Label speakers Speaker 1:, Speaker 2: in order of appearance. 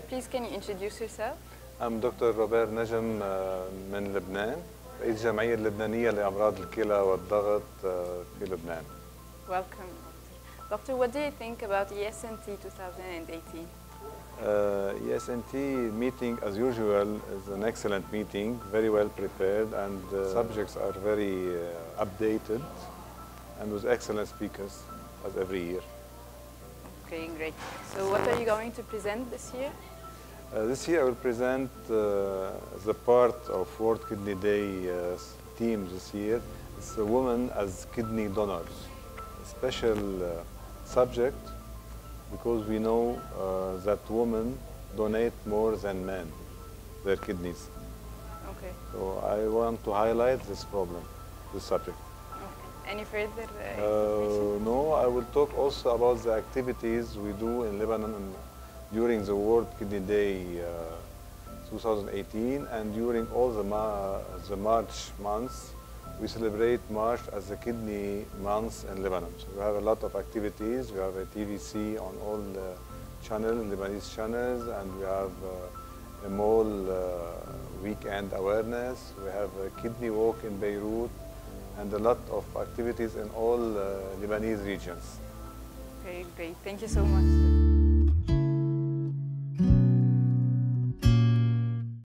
Speaker 1: Doctor, please can you introduce yourself?
Speaker 2: I'm Dr. روبير نجم آه، من لبنان رئيس الجمعية اللبنانية لأمراض الكلى والضغط آه، في لبنان
Speaker 1: Welcome, Doctor. Doctor, what do you think about ESNT 2018?
Speaker 2: Uh, ESNT meeting, as usual, is an excellent meeting, very well prepared, and uh, subjects are very uh, updated, and with excellent speakers, as every year.
Speaker 1: Okay, great. So what are you going to present this year?
Speaker 2: Uh, this year I will present uh, the part of World Kidney Day uh, team this year. It's a woman as kidney donors, a special uh, subject because we know uh, that women donate more than men, their kidneys.
Speaker 1: Okay.
Speaker 2: So I want to highlight this problem, this subject.
Speaker 1: okay. Any further uh, information?
Speaker 2: no, I will talk also about the activities we do in Lebanon and during the World Kidney Day uh, 2018 and during all the, ma the March months. We celebrate March as the kidney month in Lebanon. So we have a lot of activities. We have a TVC on all the channels, Lebanese channels, and we have uh, a mall uh, weekend awareness. We have a kidney walk in Beirut and a lot of activities in all uh, Lebanese regions.
Speaker 1: Okay, great. Thank you so much.